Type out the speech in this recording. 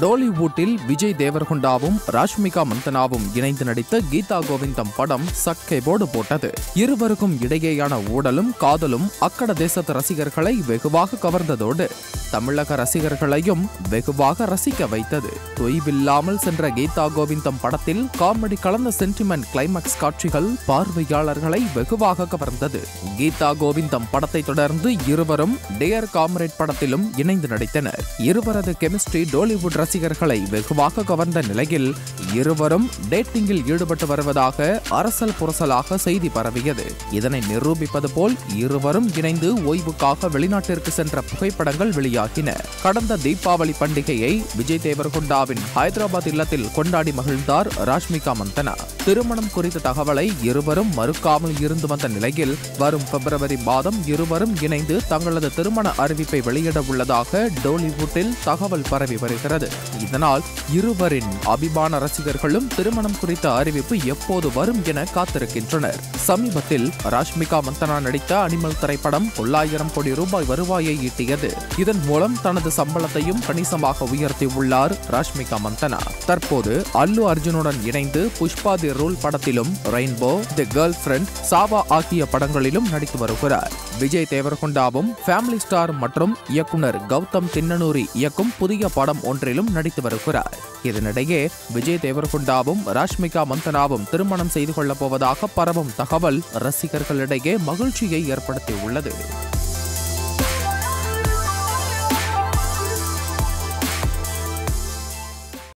டோலிவுட்டில் விஜய் தேவர்கொண்டாவும் ராஷ்மிகா மந்தனாவும் இணைந்து நடித்த கீதா கோவிந்தம் படம் சக்கை போடு போட்டது. இருவருக்கும் இடையேயான ஊடலும் காதலும் அக்கட தேசத்து ரசிகர்களை வெகுவாக கவர்ந்ததோடு தமிழக ரசிகர்களையும் வெகுவாக ரசிக்க வைத்தது. தொய்வில்லாமல் சென்ற கீதா கோவிந்தம் படத்தில் காமெடி கலந்த சென்டிமெண்ட் கிளைமேக்ஸ் காட்சிகள் பார்வையாளர்களை வெகுவாக கவர்ந்தது. கீதா கோவிந்தம் படத்தை தொடர்ந்து இருவரும் டேர் காம்ரேட் படத்திலும் இணைந்து நடித்தனர். இருவரது கெமிஸ்ட்ரி டோலிவுட் ரசிகர்களை வெகுவாக கவர்ந்த நிலையில் இருவரும் டேட்டிங்கில் ஈடுபட்டு வருவதாக அரசல் புரசலாக செய்தி பரவியது. இதனை நிரூபிப்பது போல் இருவரும் இணைந்து ஓய்வுக்காக வெளிநாட்டிற்கு சென்ற புகைப்படங்கள் வெளியாகின கடந்த தீபாவளி பண்டிகையை விஜய் தேவர்கொண்டாவின் ஹைதராபாத் இல்லத்தில் கொண்டாடி மகிழ்ந்தார் ராஷ்மிகா மந்தனா. திருமணம் குறித்த தகவலை இருவரும் மறுக்காமல் இருந்து வந்த நிலையில் வரும் பிப்ரவரி மாதம் இருவரும் இணைந்து தங்களது திருமண அறிவிப்பை வெளியிட உள்ளதாக டோலிவுட்டில் தகவல் பரவி வருகிறது. இதனால் இருவரின் அபிமான ரசிகர்களும் திருமணம் குறித்த அறிவிப்பு எப்போது வரும் என காத்திருக்கின்றனர். சமீபத்தில் ராஷ்மிகா மந்தனா நடித்த அனிமல் திரைப்படம் தொள்ளாயிரம் கோடி ரூபாய் வருவாயை ஈட்டியது. இதன் மூலம் தனது சம்பளத்தையும் கணிசமாக உயர்த்தியுள்ளார் ராஷ்மிகா மந்தனா. தற்போது அல்லு அர்ஜுனுடன் இணைந்து புஷ்பா தி ரூல் படத்திலும் rainbow the girl front Chhaava ஆகிய படங்களிலும் நடித்து வருகிறார். விஜய் தேவர்கொண்டாவும் ஃபேமிலி ஸ்டார் மற்றும் இயக்குனர் கௌதம் தின்னனூரி இயக்கும் புதிய படம் ஒன்றிலும் நடித்து வருகிறார். இதனிடையே விஜய் தேவர்கொண்டாவும் ராஷ்மிகா மந்தனாவும் திருமணம் செய்து கொள்ளப் போவதாக பரவும் தகவல் ரசிகர்களிடையே மகிழ்ச்சியை ஏற்படுத்தியுள்ளது.